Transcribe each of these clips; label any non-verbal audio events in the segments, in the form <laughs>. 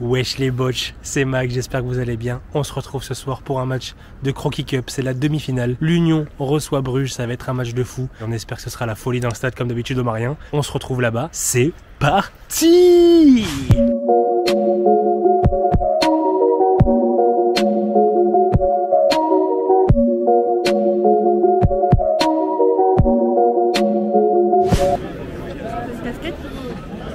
Wesh les botch, c'est Mac, j'espère que vous allez bien. On se retrouve ce soir pour un match de Croquis Cup, c'est la demi-finale. L'Union reçoit Bruges, ça va être un match de fou. On espère que ce sera la folie dans le stade comme d'habitude au Marien. On se retrouve là-bas, c'est parti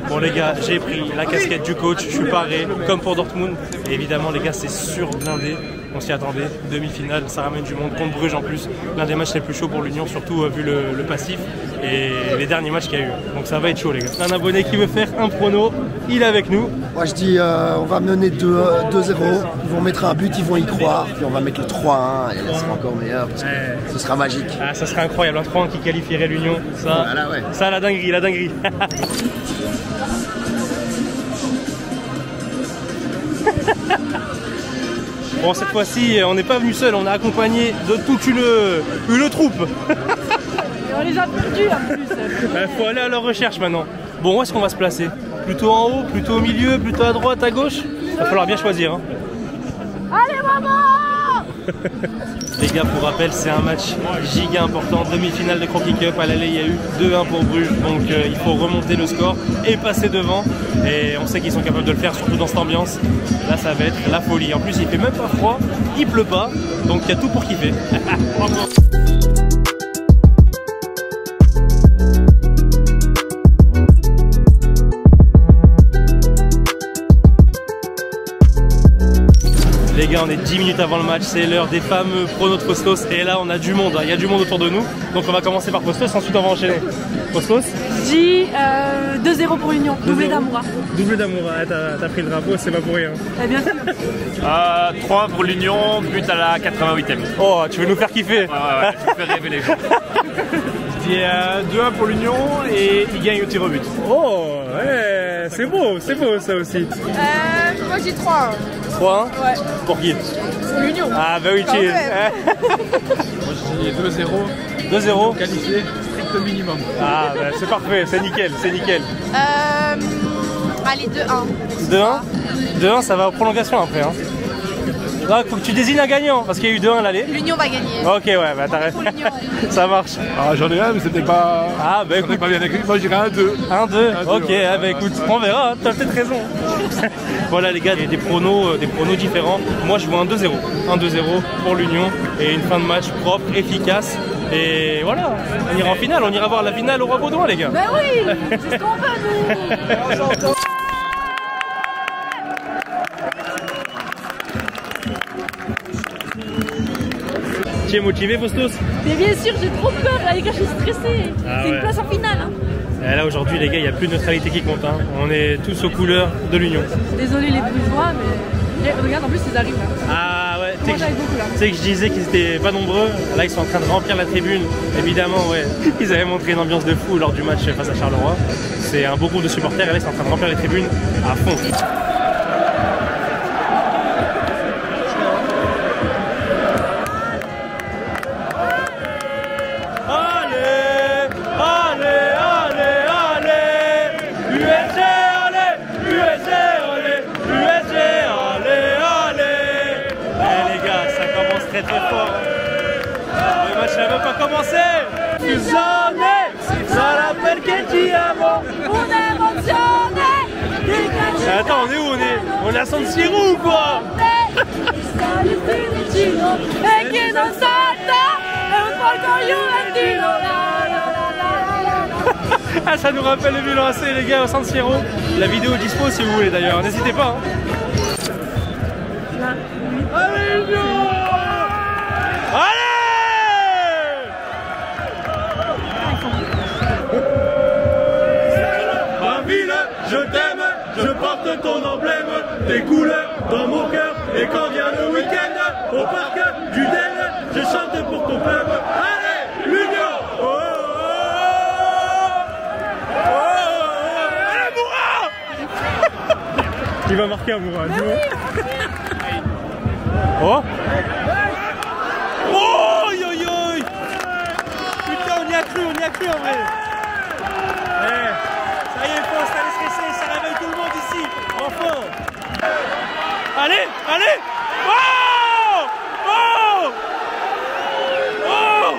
Bon les gars, j'ai pris la casquette du coach, je suis paré, comme pour Dortmund. Et évidemment les gars, c'est sur blindé, on s'y attendait. Demi-finale, ça ramène du monde contre Bruges en plus. L'un des matchs les plus chauds pour l'Union, surtout euh, vu le, le passif et les derniers matchs qu'il y a eu. Donc ça va être chaud les gars. Un abonné qui veut faire un prono, il est avec nous. Moi je dis euh, on va mener 2-0, ils vont mettre un but, ils vont y croire, puis on va mettre le 3-1 et ça sera encore meilleur parce que Ouais. ce sera magique. Ah ça serait incroyable, un 3 qui qualifierait l'Union. Ça, Voilà, ouais. ça la dinguerie, la dinguerie. <laughs> Bon cette fois-ci on n'est pas venu seul, on est accompagné de toute une, une troupe. Et on les a perdus en plus. <laughs> Il faut aller à leur recherche maintenant. Bon, où est-ce qu'on va se placer? Plutôt en haut, plutôt au milieu, plutôt à droite, à gauche? Il va falloir bien choisir. hein. Allez maman Les gars, pour rappel, c'est un match giga important, demi-finale de Croquis Cup. À l'aller, il y a eu 2-1 pour Bruges, donc euh, il faut remonter le score et passer devant. Et on sait qu'ils sont capables de le faire, surtout dans cette ambiance. Là, ça va être la folie. En plus, il fait même pas froid, il pleut pas, donc il y a tout pour kiffer. <laughs> 10 minutes avant le match, c'est l'heure des fameux pronos de Postos. Et là, on a du monde, hein. il y a du monde autour de nous. Donc on va commencer par Postos, ensuite on va enchaîner. Postos Je dis euh, 2-0 pour l'Union, doublé 2-0. d'Amoura. Double d'amour, ah, t'as pris le drapeau, c'est pas pour rien. Eh bien sûr. <laughs> Euh, 3 pour l'Union, but à la 88e. Ouais, Oh, tu veux nous faire kiffer ouais, ouais, je fais rêver les gens. <laughs> Je dis euh, 2-1 pour l'Union et il gagne au tir au but. Oh, ouais, c'est beau, c'est beau ça aussi. Euh, moi je dis 3 3 Ouais. Pour qui Pour l'Union. Ah bah oui, cheers. Moi je dis 2-0, 2-0 qualifié, strict minimum. Ah bah c'est parfait, c'est nickel, c'est nickel. Euh, allez 2-1. 2-1 2-1, ça va aux prolongations après. Hein. Là, faut que tu désignes un gagnant, parce qu'il y a eu 2-1 à l'aller. L'Union va gagner. Ok, ouais, bah t'as raison. Pour l'Union. Ça marche. Ah j'en ai un mais c'était pas. Ah bah écoute, pas bien écrit. Moi 1-2. 1, 2, Un, deux, ok, ouais. ah bah écoute, on verra, hein, t'as peut-être raison. <laughs> voilà les gars, des pronos, euh, des pronos différents. Moi je vois un 2-0. 1-2-0 pour l'Union et une fin de match propre, efficace. Et voilà, on ira en finale, on ira voir la finale au Roi Baudouin les gars. Ben oui, c'est ce qu'on veut nous. <laughs> Motivé Fostos Mais bien sûr, j'ai trop peur là les gars, je suis stressée. Ah c'est ouais. une place en finale. Hein. Et Là aujourd'hui les gars, il n'y a plus de neutralité qui compte. hein. On est tous aux couleurs de l'Union. Désolé les bourgeois, mais Eh, regarde en plus ils arrivent là. Ah ouais, tu sais que, je disais qu'ils étaient pas nombreux. Là ils sont en train de remplir la tribune. Évidemment, ouais. <laughs> Ils avaient montré une ambiance de fou lors du match face à Charleroi. C'est un beau groupe de supporters et là ils sont en train de remplir les tribunes à fond. Le match n'a même pas commencé. Fusionné, ça l'appelle Kenji avant. On est mentionné Attends, on est où on est On est à San Siro ou quoi? <laughs> Ah, ça nous rappelle le Milan AC les gars au San Siro. La vidéo est dispo si vous voulez d'ailleurs, n'hésitez pas. hein. Ton emblème, tes couleurs dans mon cœur. Et quand vient le week-end, au parc du Den, je chante pour ton club. Allez, l'Union oh, oh, oh, oh, oh. <laughs> Il va marquer un Moura. Oh Oh, yo, yo Putain, on y a cru, on y a cru en vrai Eh, Ça y est, faut, ça laisse rester, ça réveille tout le monde ici Allez, allez. Oh Oh Oh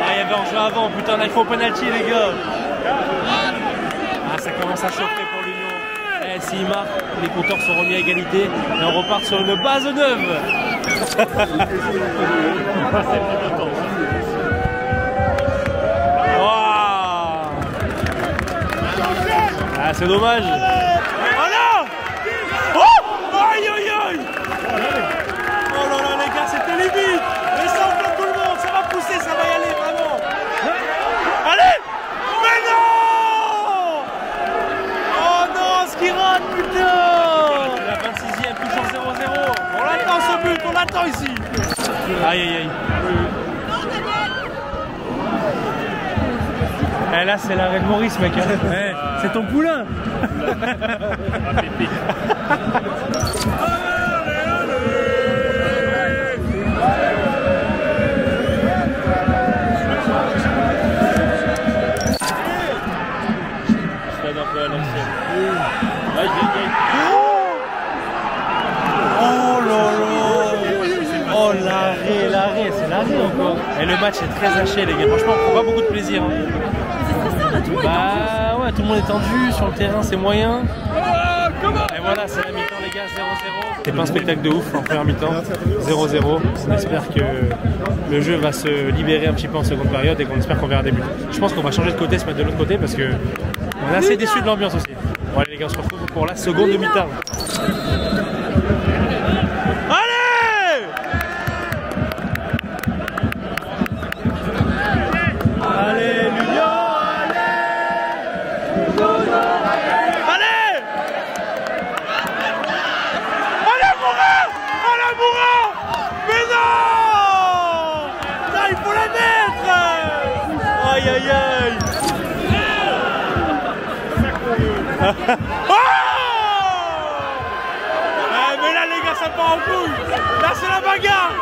Ah, il y avait en jeu avant, putain, là il faut penalty les gars. Ah, ça commence à chauffer pour l'Union. Eh, s'il marque, les compteurs sont remis à égalité et on repart sur une base neuve <laughs> Ah, c'est dommage. Oh non Oh Aïe aïe aïe Oh là là les gars, c'était limite Mais ça enflamme tout le monde, ça va pousser, ça va y aller vraiment. Allez Mais non Oh non, ce qui rate, putain La 26e, toujours 0-0 On l'attend ce but, on l'attend ici. Aïe aïe aïe Eh là c'est l'arrêt de Maurice mec hein. Eh, C'est ton poulain Oh Oh l'arrêt, l'arrêt, c'est l'arrêt encore Et le match est très haché les gars, franchement on prend pas beaucoup de plaisir hein. Bah ouais, tout le monde est tendu sur le terrain, c'est moyen. Et voilà, c'est la mi-temps les gars, 0-0. C'est pas un spectacle de ouf en première mi-temps, 0-0. On espère que le jeu va se libérer un petit peu en seconde période et qu'on espère qu'on verra des buts. Je pense qu'on va changer de côté, se mettre de l'autre côté parce que on est assez déçus de l'ambiance aussi. Bon allez les gars, on se retrouve pour la seconde mi-temps. Oh Eh, Mais là les gars ça part en couille. Là c'est la bagarre.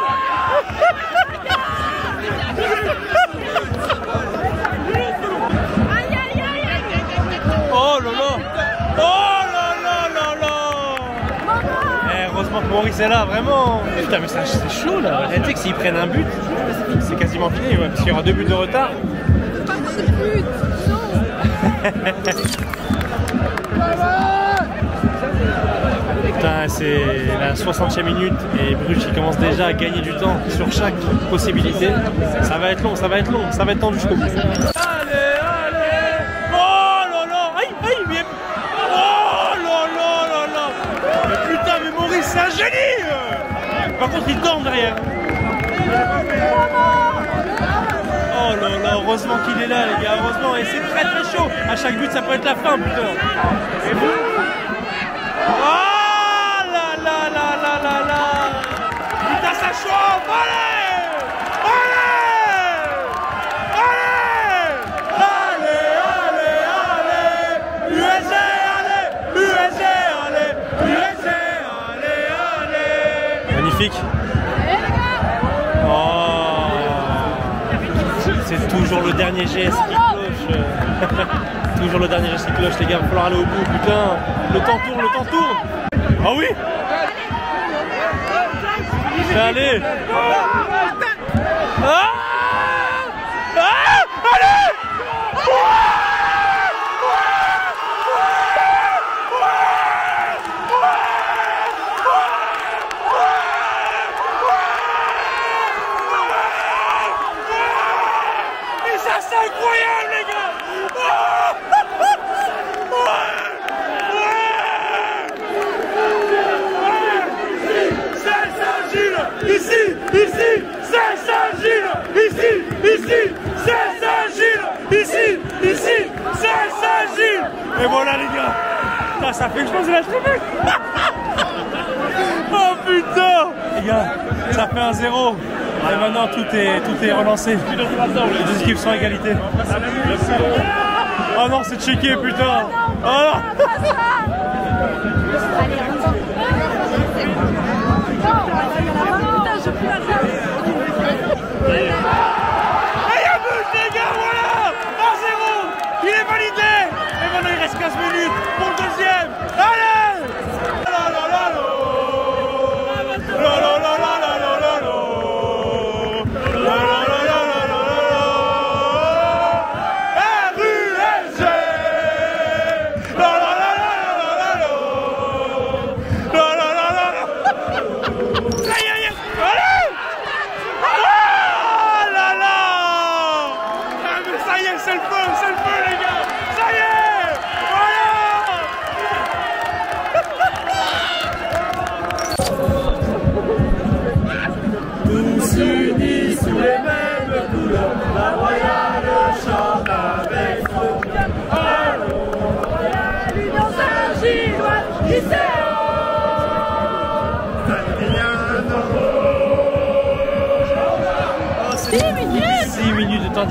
Oh là là. Oh là là là là. Eh, Heureusement que Maurice est là, vraiment. Putain mais ça, c'est chaud là. Eh, Tu sais que s'ils prennent un but, c'est quasiment fini, ouais, parce qu'il y aura deux buts de retard. <laughs> Putain, c'est la 60e minute et Bruges il commence déjà à gagner du temps sur chaque possibilité. Ça va être long, ça va être long, ça va être tendu jusqu'au bout. Allez, allez Oh là là Aïe, aïe. Oh là là là là putain, mais Maurice, c'est un génie. Par contre, il tombe derrière. Oh là heureusement qu'il est là, les gars, heureusement. Et c'est très très chaud. À chaque but, ça peut être la fin, putain. Et vous Oh là là là là là là Putain, ça chauffe Allez toujours le dernier geste qui cloche <laughs> Toujours le dernier geste qui cloche, les gars, il va falloir aller au bout, putain. Le temps tourne, le temps tourne. Ah oui Allez. Ah C'est incroyable les gars. Ah C'est Saint-Gilles Ici Ici C'est Saint-Gilles. Ici Ici C'est Saint-Gilles. Ici Ici C'est Saint-Gilles. Et voilà les gars. Ça fait que je pense la trouver <laughs> Oh putain. Les gars, ça fait un zéro et maintenant tout est, tout est relancé. Les deux équipes sont à égalité. Oh non, c'est checké, putain. Non.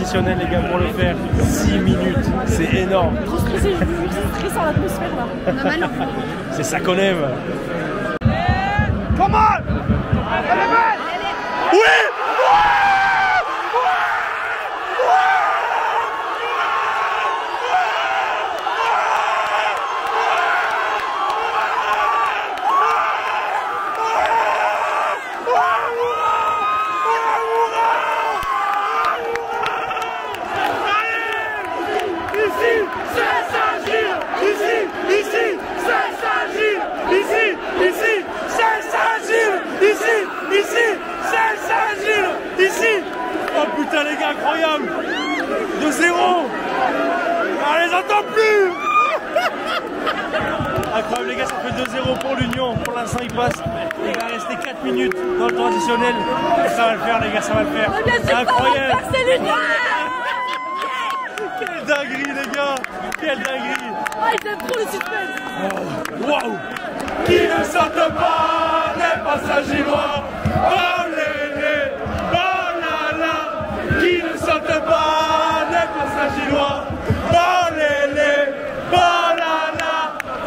professionnels, les gars, pour le faire. 6 minutes, c'est énorme. C'est c'est ça qu'on aime. Putain les gars, incroyable. 2-0 Ah les entend plus. Incroyable les gars, ça fait 2-0 pour l'Union. Pour l'instant il passe. Il va rester 4 minutes dans le traditionnel. Ça va le faire les gars, ça va le faire. Va Incroyable. c'est l'union. Quelle dinguerie les gars. Quelle dinguerie. Ah, j'aime trop le suspense. Waouh. Qui ne saute pas n'est pas Oh lélé Oh là là Qui pas n'est pas sagirois Oh lélé Oh là là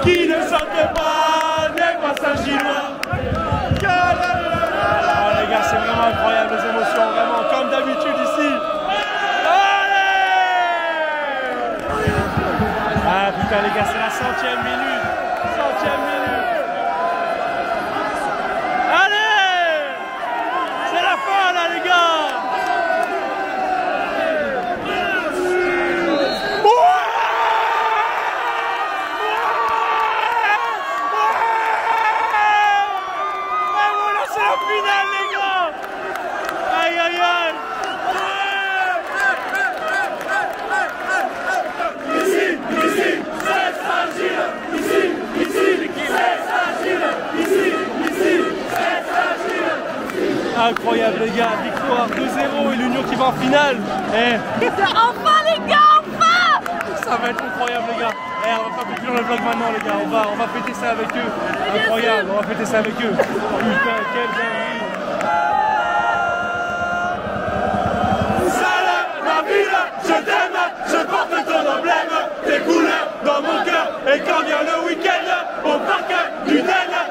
Qui ne saute pas n'est pas sagirois Oh les gars c'est vraiment incroyable les émotions vraiment comme d'habitude ici. Allez Ah putain les gars, c'est la centième minute. Centième minute Allez C'est la fin là les gars Et voilà, c'est la finale les gars Aïe aïe aïe Incroyable les gars, victoire 2-0 et l'Union qui va en finale. Eh, Enfin les gars, enfin ça va être incroyable les gars. Eh, on va pas conclure le vlog maintenant les gars, on va, on va fêter ça avec eux. Incroyable, on va fêter ça avec eux. Putain, ma ville, je t'aime, je porte ton emblème, tes couleurs dans mon cœur. Et quand vient le week-end, au parc du Den,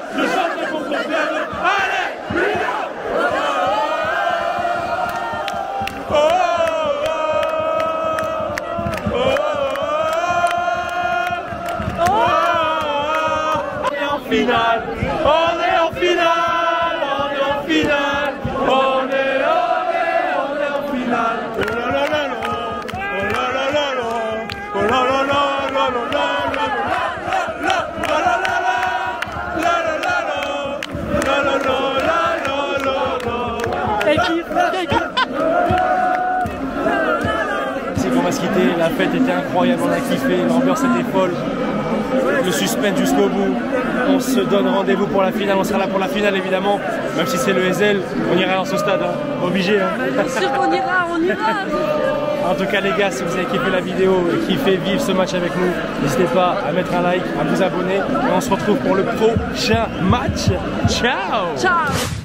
La fête était incroyable, on a kiffé, l'ambiance était folle, le suspense jusqu'au bout. On se donne rendez-vous pour la finale, on sera là pour la finale évidemment, même si c'est le Ezel, on ira dans ce stade, hein. obligé. hein. Bien sûr qu'on ira, on ira En tout cas les gars, si vous avez kiffé la vidéo et kiffé vivre ce match avec nous, n'hésitez pas à mettre un like, à vous abonner et on se retrouve pour le prochain match. Ciao Ciao